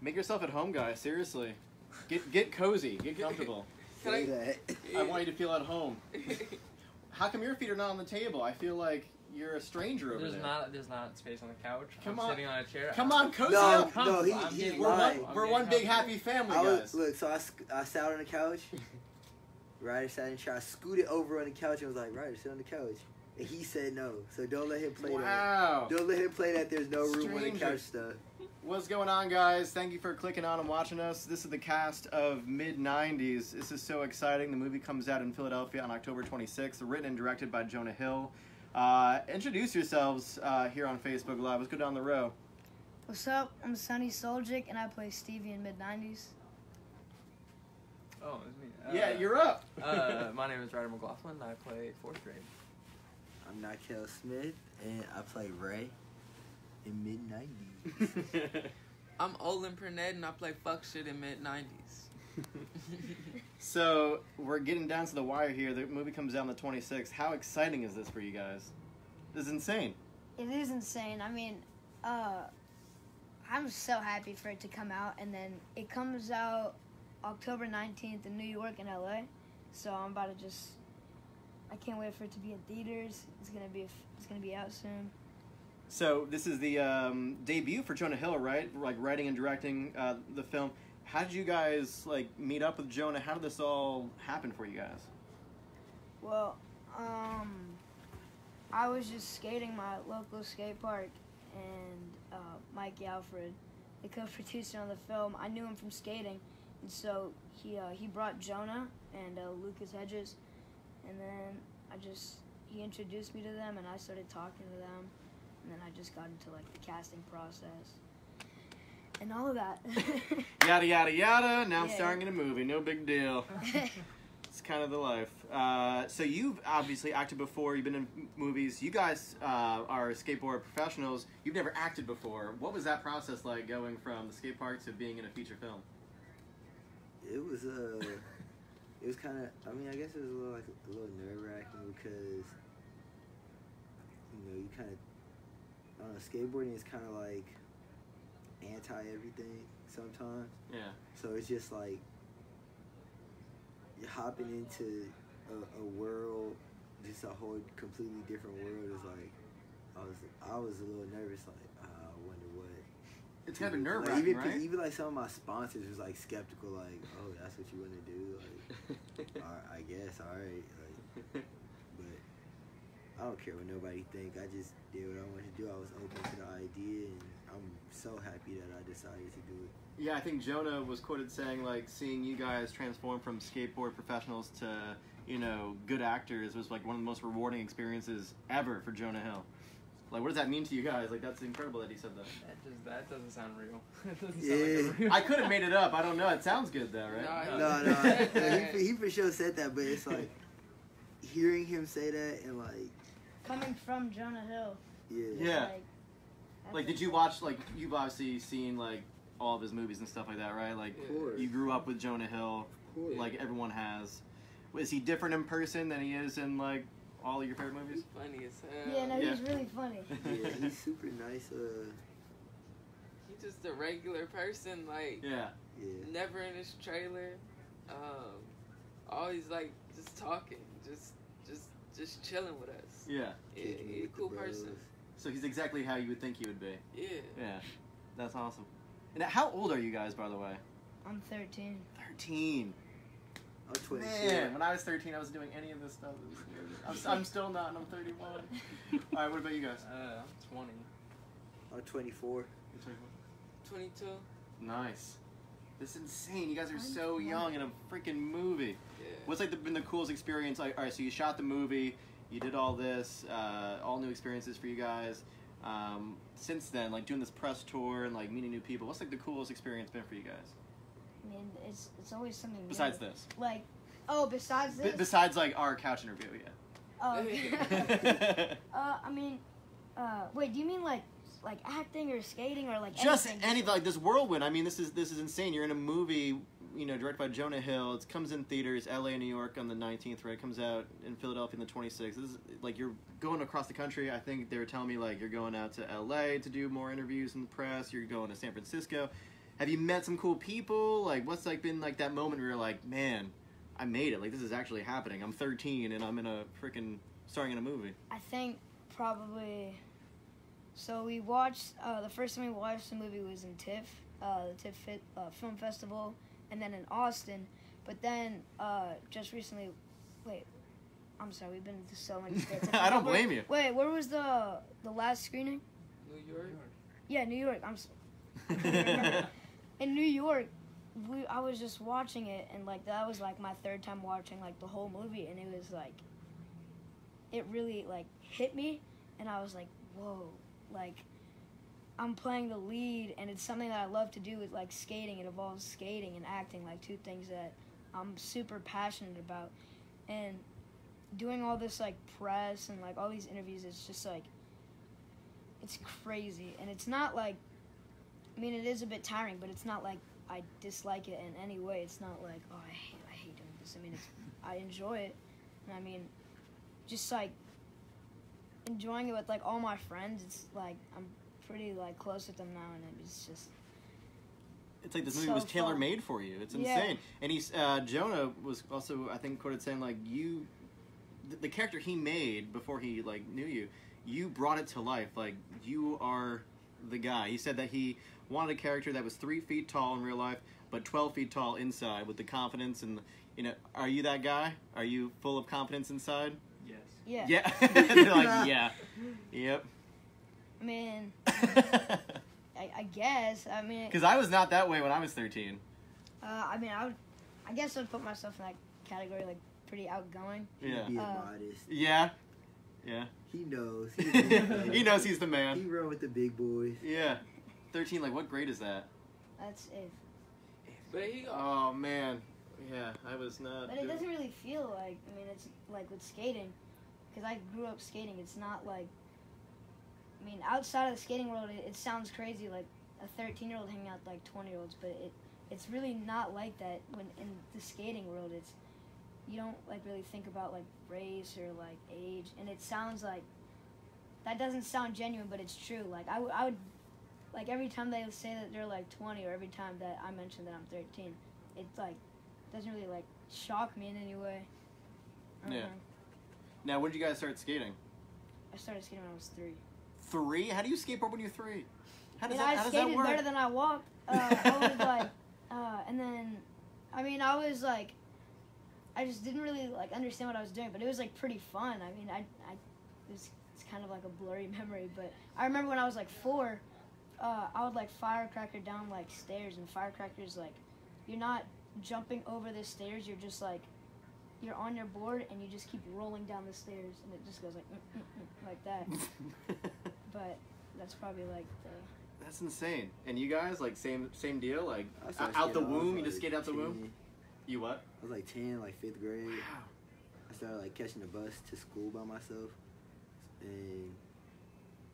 Make yourself at home, guys. Seriously, get get cozy, get comfortable. Can I- I want you to feel at home. How come your feet are not on the table? I feel like you're a stranger over There's there. not there's not space on the couch. Come I'm on. sitting on a chair. Come on, cozy No, up. Come, no, he, I'm he's getting- We're one, we're one big happy family, I was, guys. look, so I, I sat on the couch. Ryder sat in the chair. I scooted over on the couch and was like, Ryder, sit on the couch. And he said no. So don't let him play that. Wow. Don't let him play that. There's no room on the couch stuff. What's going on, guys? Thank you for clicking on and watching us. This is the cast of Mid 90s. This is so exciting. The movie comes out in Philadelphia on October 26th, written and directed by Jonah Hill. Uh, introduce yourselves uh, here on Facebook Live. Let's go down the row. What's up? I'm Sunny Suljic and I play Stevie in mid 90s. Oh, it's me. yeah, Uh, you're up. uh, my name is Ryder McLaughlin. I play fourth grade. I'm Na-kel Smith, and I play Ray in mid 90s. I'm Olan Prenatt and I play fuck shit in mid 90s. so, we're getting down to the wire here. The movie comes out on the 26th. How exciting is this for you guys? This is insane. It is insane. I mean, uh, I'm so happy for it to come out, and then it comes out October 19th in New York and LA. So I'm about to just. I can't wait for it to be in theaters. It's gonna be it's gonna be out soon. So this is the um, debut for Jonah Hill, right? Like writing and directing uh, the film. How did you guys like meet up with Jonah? How did this all happen for you guys? Well, um, I was just skating my local skate park, and uh, Mikey Alfred, the co-producer on the film, I knew him from skating, and so he uh, he brought Jonah and uh, Lucas Hedges, and then I just he introduced me to them, and I started talking to them, and then I just got into like the casting process, and all of that. Yada yada yada. Now I'm Yeah. starring in a movie. No big deal. It's kind of the life. Uh, so you've obviously acted before. You've been in movies. You guys uh, are skateboard professionals. You've never acted before. What was that process like, going from the skate park to being in a feature film? it was uh it was kind of i mean i guess it was a little like a little nerve-wracking because you know you kind of i skateboarding is kind of like anti everything sometimes Yeah. so it's just like you're hopping into a, a world just a whole completely different world is like i was i was a little nervous like uh, i wonder what It's kind of Like, nerve wracking, even, right? even like some of my sponsors was like skeptical, like, "Oh, that's what you want to do?" Like, all right, I guess, all right. Like, but I don't care what nobody think. I just did what I wanted to do. I was open to the idea, and I'm so happy that I decided to do it. Yeah, I think Jonah was quoted saying like seeing you guys transform from skateboard professionals to you know good actors was like one of the most rewarding experiences ever for Jonah Hill. Like, what does that mean to you guys? Like, that's incredible that he said that. That just that doesn't sound real. It doesn't Yeah. sound like real. I could have made it up. I don't know. It sounds good though, right? No, No, no, no he, he for sure said that, but it's like hearing him say that and like, Coming from Jonah Hill. yeah, Yeah. Like, Like, did you watch like you've obviously seen like all of his movies and stuff like that, right? Like, of course, you grew up with Jonah Hill, of course. like everyone has. Is he different in person than he is in like all of your favorite movies? Funny as hell. Yeah, no, Yeah. he's really funny. yeah, he's super nice. Uh, He's just a regular person, like, Yeah. yeah. never in his trailer. Um, always, like, just talking, just, just, just chilling with us. Yeah. Yeah, he's a cool person. So he's exactly how you would think he would be. Yeah. Yeah. That's awesome. And how old are you guys, by the way? I'm 13. 13. I'm 22. Man, when I was 13, I wasn't doing any of this stuff. It was weird. I'm, I'm still not, and I'm 31. All right, what about you guys? Uh, I'm 20. I'm 24. 22. Nice. This is insane. You guys are I'm so 20. young in a freaking movie. Yeah. What's like the, been the coolest experience? Like, all right, so you shot the movie, you did all this, uh, all new experiences for you guys. Um, since then, like doing this press tour and like meeting new people, what's like the coolest experience been for you guys? I mean, it's it's always something. new. Besides this, Like, oh, besides B- this. besides like our couch interview, oh, yeah. uh, I mean, uh, wait, do you mean like like acting or skating or like Just anything? anything like this whirlwind. I mean, this is this is insane. You're in a movie, you know, directed by Jonah Hill. It comes in theaters, L.A. New York on the 19th. Right, it comes out in Philadelphia on the 26th. This is like you're going across the country. I think they were telling me like you're going out to L.A. to do more interviews in the press. You're going to San Francisco. have you met some cool people? Like, what's like been like that moment where you're like, man, I made it. Like, this is actually happening. I'm 13 and I'm in a freaking starring in a movie. I think probably. So we watched uh, the first time we watched the movie was in TIFF, uh, the TIFF Fit, uh, Film Festival, and then in Austin. But then uh, just recently, wait, I'm sorry, we've been to so many states. I don't forgot where- blame you. Wait, where was the the last screening? New York. Yeah, New York. I'm. s- in New York, we I was just watching it, and like that was like my third time watching like the whole movie, and it was like, it really like hit me, and I was like, whoa, like. I'm playing the lead, and it's something that I love to do with like skating. It involves skating and acting, like two things that I'm super passionate about, and doing all this like press and like all these interviews. It's just like it's crazy and it's not like i mean it is a bit tiring but it's not like i dislike it in any way it's not like oh i hate, I hate doing this i mean i enjoy it and i mean just like enjoying it with like all my friends it's like i'm pretty like close with them now and it's just It's like this movie So was tailor made for you. It's Yeah. insane. And he's uh, Jonah was also I think quoted saying like you, the, the character he made before he like knew you, you brought it to life. Like you are the guy. He said that he wanted a character that was three feet tall in real life, but twelve feet tall inside, with the confidence and you know. Are you that guy? Are you full of confidence inside? Yes. yeah, Yeah. They're like yeah. Yep. i mean I, I guess i mean Because I was not that way when I was thirteen. uh, i mean i would i guess i'd put myself in that category like pretty outgoing Yeah. Being Uh, modest. Yeah. Yeah. He knows. He, the big boy. he knows he's the man. He man. run with the big boys. Yeah. 13, like, what grade is that? that's it But he got Oh, man. Yeah, I was not. But it doesn't really feel like. I mean, it's like with skating, because I grew up skating. It's not like. I mean, outside of the skating world, it, it sounds crazy, like a 13-year-old hanging out like 20-year-olds. But it, it's really not like that. When in the skating world, it's you don't like really think about like race or like age, and it sounds like that doesn't sound genuine, but it's true. Like I I would, like every time they say that they're like 20, or every time that I mention that I'm 13, it's like doesn't really like shock me in any way. I don't Yeah. know. Now, when did you guys start skating? I started skating when I was three. Three? How do you skateboard when you're three? How does I that, how does skated that work? better than I walked. Uh, I was like, uh, and then, I mean, I was like, I just didn't really like understand what I was doing, but it was like pretty fun. I mean, I, I, it was it's kind of like a blurry memory, but I remember when I was like four, uh, I would like firecracker down like stairs, and firecrackers like, you're not jumping over the stairs. You're just like, you're on your board and you just keep rolling down the stairs, and it just goes like, mm, mm, mm, like that. But that's probably like the. That's insane. And you guys, like, same same deal? Like, I out the skating when womb? You just skate out the 10. womb? You what? I was like 10, like fifth grade. Wow. I started like catching the bus to school by myself, and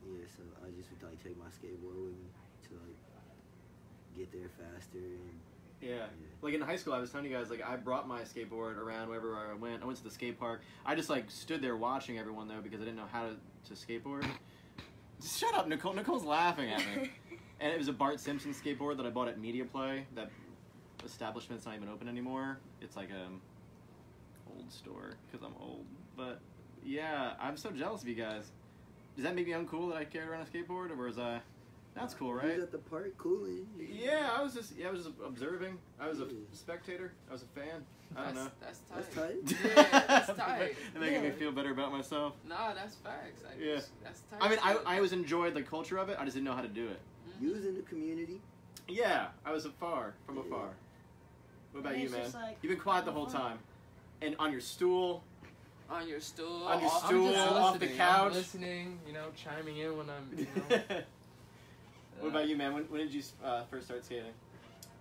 yeah, so I just would like take my skateboard with me to like get there faster. And Yeah. Like in high school, I was telling you guys, like I brought my skateboard around wherever I went. I went to the skate park. I just like stood there watching everyone though because I didn't know how to, to skateboard. Just shut up, Nicole. Nicole's laughing at me. and it was a Bart Simpson skateboard that I bought at Media Play. That establishment's not even open anymore. It's like a old store because I'm old. But yeah, I'm so jealous of you guys. Does that make me uncool that I carried around a skateboard, or was I? That's cool, He right? was at the park cooling. Yeah, I was just yeah, I was just observing. I was a spectator. I was a fan. I don't that's, know. That's tight. That's tight. Yeah, that's tight. They're making me feel better about myself. Nah, that's facts. Like, Yeah. That's tight. I mean, I. I always enjoyed the culture of it. I just didn't know how to do it. Mhm. You was in the community. Yeah, I was afar from Yeah. afar. What about you, man? like- You've been quiet the whole time, and on your stool. on your stool. On your stool, I'm just off the listening. couch. I'm listening, you know, chiming in when I'm, you know. what about you, man? When, when did you uh, first start skating?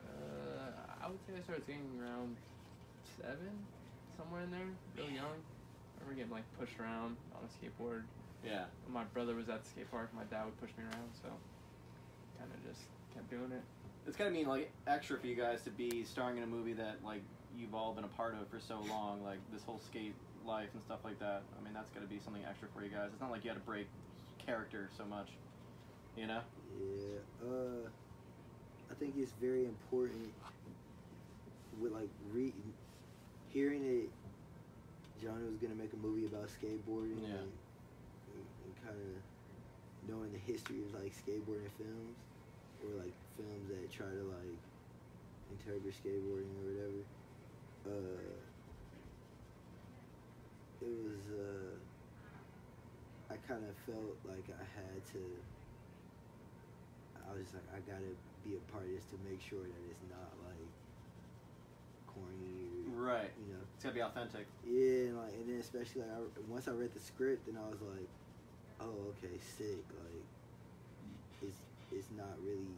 Uh, I would say I started skating around seven, somewhere in there, real young. I remember getting like pushed around on a skateboard. Yeah. When my brother was at the skate park, my dad would push me around, so kind of just kept doing it. It's gotta mean like extra for you guys to be starring in a movie that like you've all been a part of for so long, like this whole skate life and stuff like that. I mean, that's gotta be something extra for you guys. It's not like you had to break character so much, you know? Yeah. Uh, I think it's very important with like re hearing it. Jonah was gonna make a movie about skateboarding Yeah. and, and, and kind of knowing the history of like skateboarding films or like films that try to like interpret skateboarding or whatever. Uh, it was uh, I kind of felt like I had to. I was just like I gotta be a part of this to make sure that it's not like corny or Right. you know. It's gotta be authentic. Yeah, and like and then especially like I, once I read the script, then I was like, oh okay, sick. Like it's it's not really.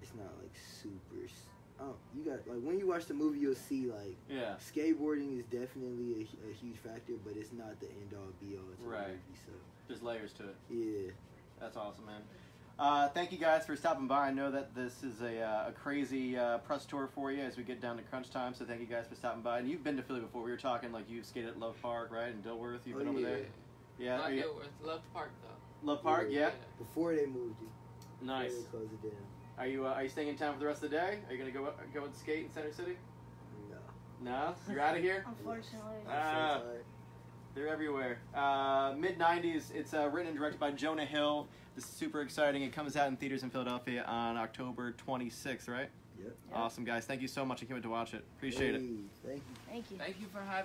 It's not like super. Oh, you got like when you watch the movie, you'll see like Yeah. skateboarding is definitely a, a huge factor, but it's not the end all be all Right. movie. So There's layers to it. yeah, That's awesome, man. Uh, thank you guys for stopping by. I know that this is a, uh, a crazy uh, press tour for you as we get down to crunch time. So thank you guys for stopping by. And you've been to Philly before. We were talking like you've skated at Love Park, right? In Dilworth. You've Oh, been over there. Yeah. Not Dilworth, Love Park though. Love Park. Yeah. Yeah. before they moved it, before Nice. they closed it down. Are you uh, are you staying in town for the rest of the day? Are you gonna go go and skate in Center City? No, No. You're out of here. Unfortunately. I'm Ah. so tired. They're everywhere. Uh, Mid 90s. It's uh, written and directed by Jonah Hill. This is super exciting. It comes out in theaters in Philadelphia on October 26th, right? Yep. Awesome, guys. Thank you so much. I can't wait to watch it. Appreciate it. Thank you. Thank you. Thank you for having.